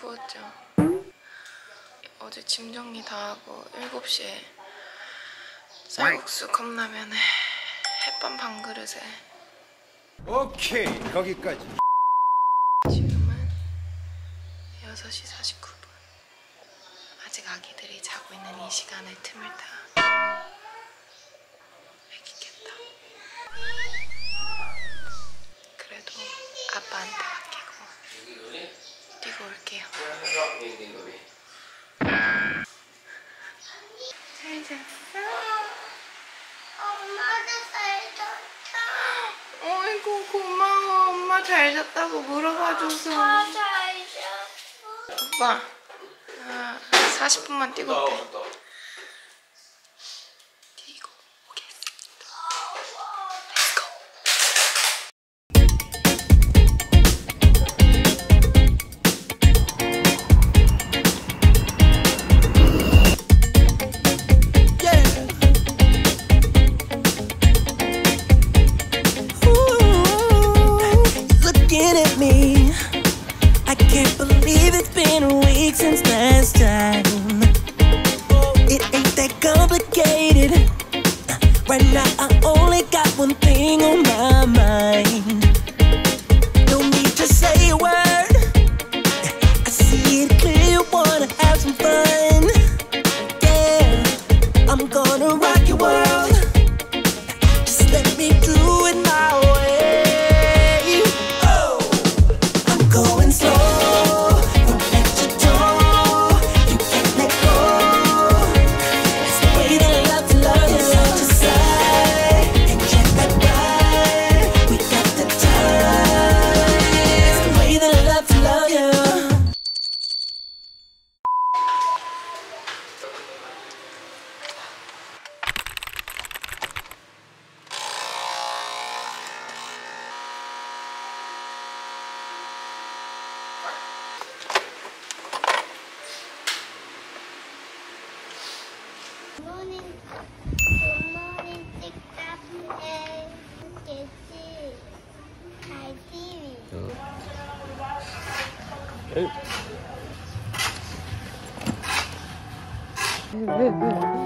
부었죠. 어제 짐 정리 다 하고 7시에 쌀국수 컵라면에 햇반 반 그릇에 오케이 거기까지 지금은 6시 49분. 아직 아기들이 자고 있는 이 시간에 틈을 타 애기 깼다. 그래도 아빠한테 뛰고 올게요. 잘 잤어? 엄마도 잘 잤다. 어이구 고마워. 엄마 잘 잤다고 물어봐줘서. 잘 잤어. 오빠, 아, 40분만 뛰고 올게. 哎。嗯嗯嗯。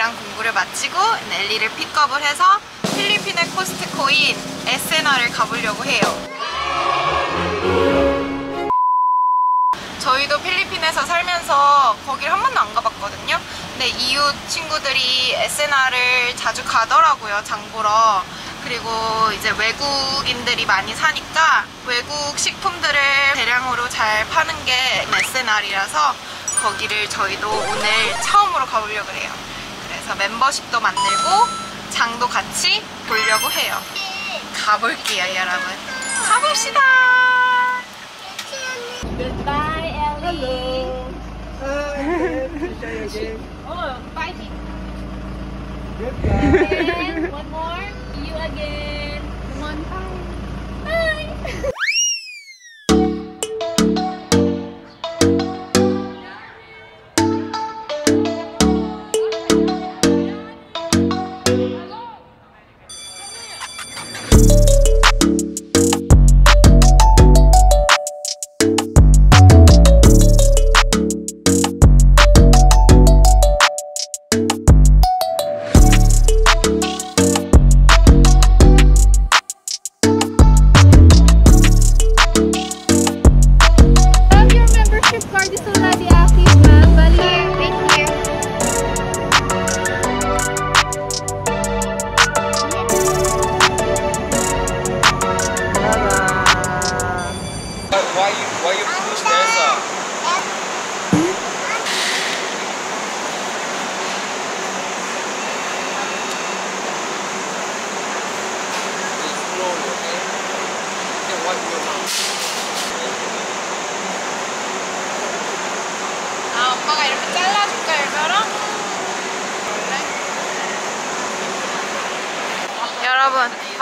별이랑 공부를 마치고 넬리를 픽업을 해서 필리핀의 코스트코인 에세나를 가보려고 해요. 저희도 필리핀에서 살면서 거기를 한 번도 안 가봤거든요. 근데 이웃 친구들이 에세나를 자주 가더라고요, 장 보러. 그리고 이제 외국인들이 많이 사니까 외국 식품들을 대량으로 잘 파는 게 SNR이라서 거기를 저희도 오늘 처음으로 가보려고 해요. 그래서 멤버십도 만들고 장도 같이 보려고 해요. 가볼게요, 여러분. 가봅시다. Goodbye, Ellie. Oh, fighting. Again, one more. You again. One time. Bye. Have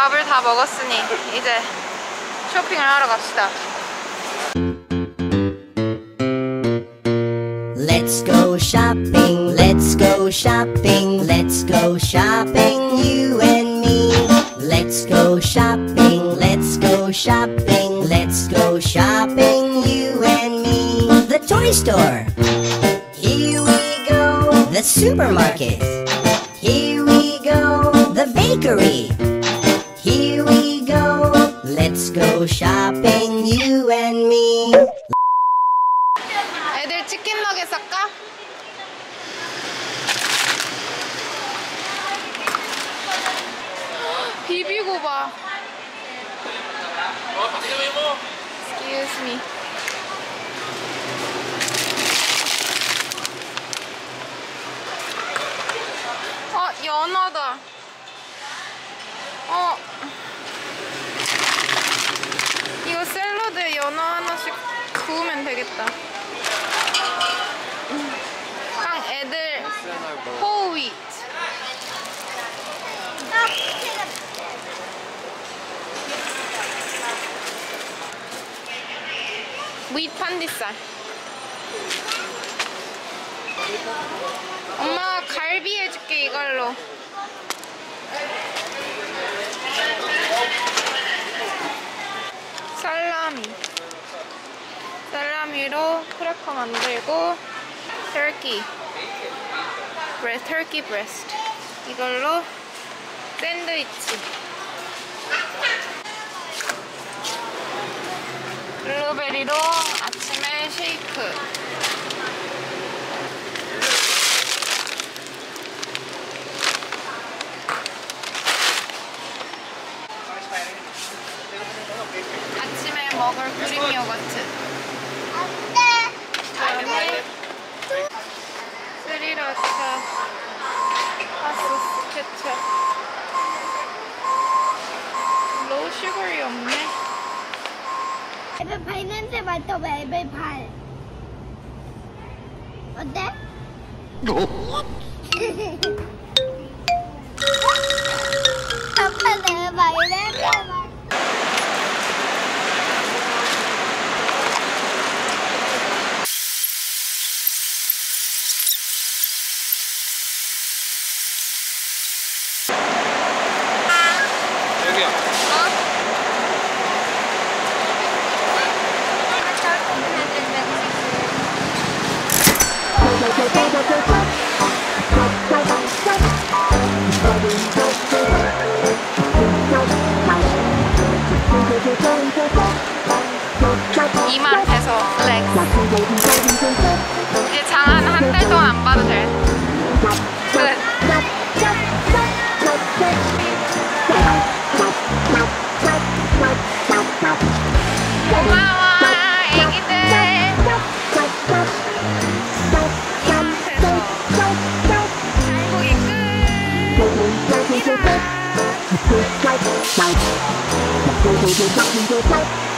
밥을 다 먹었으니 이제 쇼핑을 하러 갑시다. Let's go shopping, let's go shopping, let's go shopping, you and me. Let's go shopping, let's go shopping, let's go shopping, you and me. The toy store. Here we go. The supermarket. Here we go. The bakery. go shopping, you and me. 애들 치킨 너겟 살까? 비비고 봐. Excuse me. 어, 연어다. 어. 이거 샐러드에 연어 하나씩 구우면 되겠다. 빵 애들. 호윗 윗 판디살. 엄마가 갈비 해줄게 이걸로. 살라미 살라미로 크래커 만들고 turkey brea- turkey breast 이걸로 샌드위치. 블루베리로 아침에 쉐이크. 아침에 먹을 그릭 요거트 그다음에 스리라차 케첩 로우 슈거리 없네. 애플파이 냄새 맡아봐 애플파이 어때? 아빠 내말 냄새 맡 2만 해서 플렉스 이제 장한 한 달 동안 안 봐도 돼. 끝. 고마워 Bye.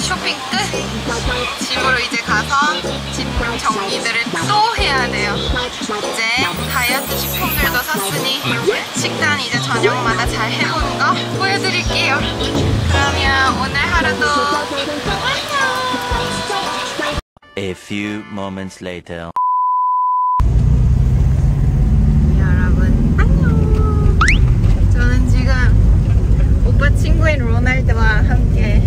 쇼핑 끝! 집으로 이제 가서 집물 정리들을 또 해야 돼요. 이제 다이어트 식품들도 샀으니 식단 이제 저녁마다 잘 해보는 거 보여드릴게요. 그러면 오늘 하루도 안녕! A few moments later. 여러분 안녕 저는 지금 오빠 친구인 로날드와 함께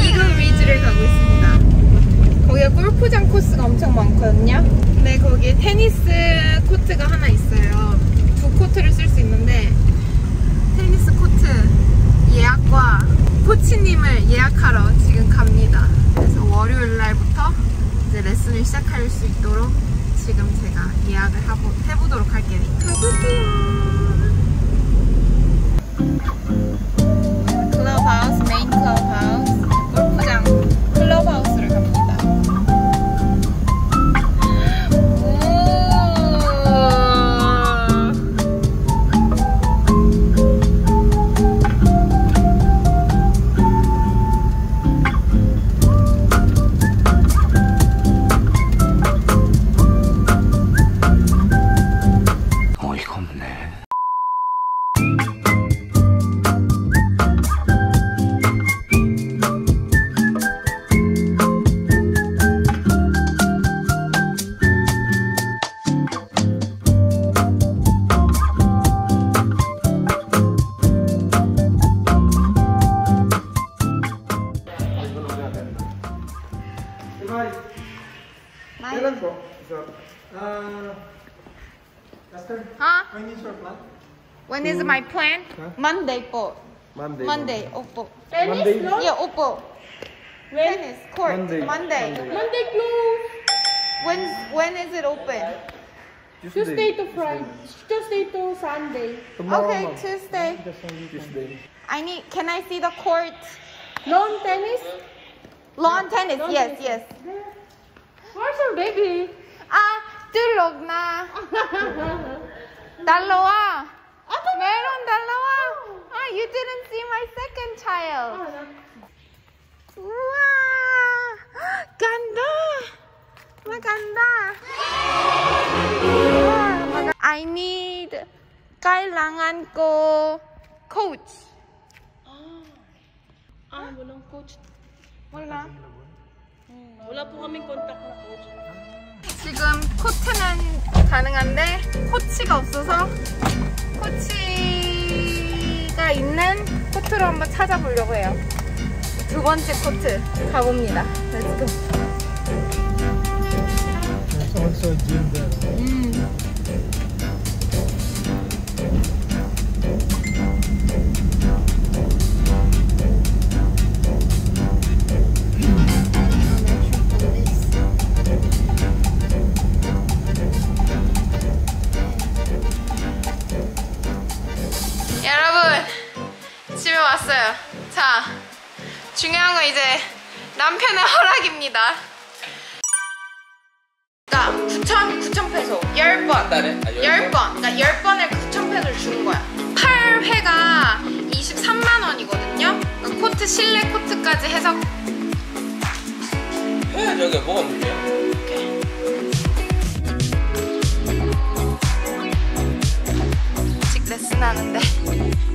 Eagle Ridge를 가고 있습니다 거기가 골프장 코스가 엄청 많거든요 근데 거기에 테니스 코트가 하나 있어요 두 코트를 쓸 수 있는데 테니스 코트 예약과 코치님을 예약하러 지금 갑니다 그래서 월요일 날부터 이제 레슨을 시작할 수 있도록 지금 제가 예약을 하고, 해보도록 할게요. 가볼게요. Monday po. Monday. Monday, opo. Monday? Yeah, opo. Tennis court. Monday. Monday. Monday close. When when is it open? Tuesday to Friday. Tuesday to Sunday. Tomorrow, Okay, ma'am. Tuesday. Tuesday. I need. Can I see the court? Lawn tennis. Lawn tennis. Lawn Yes, tennis. yes. Where's your baby? Ah, tulog na. Dalawa. Meron dalawa. Ah, you didn't see my second child. Wow! Ganda! Maganda! I need, kailangan ko coach. Ah, walang coach. Wala. Wala po kaming contact na coach. 지금 코트는 가능한데 코치가 없어서 코치가 있는 코트로 한번 찾아보려고 해요. 두 번째 코트 가봅니다. let's go. 나왔어요. 자 중요한 건 이제 남편의 허락입니다. 그러니까 9천 9천 패소. 10번. 아, 10번. 10번. 그러니까 10번에 9천 페소를 준 거야. 8회가 23만 원이거든요. 그러니까 코트 실내 코트까지 해서. 해야 저게 뭐가 문제야? 레슨 하는데.